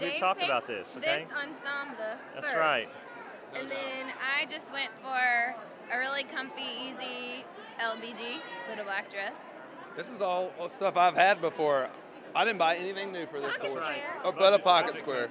We've talked about this, okay? This ensemble. That's first. right. And then I just went for a really comfy, easy LBD, little black dress. This is all stuff I've had before. I didn't buy anything new for this Pocket award. Oh, but a pocket square.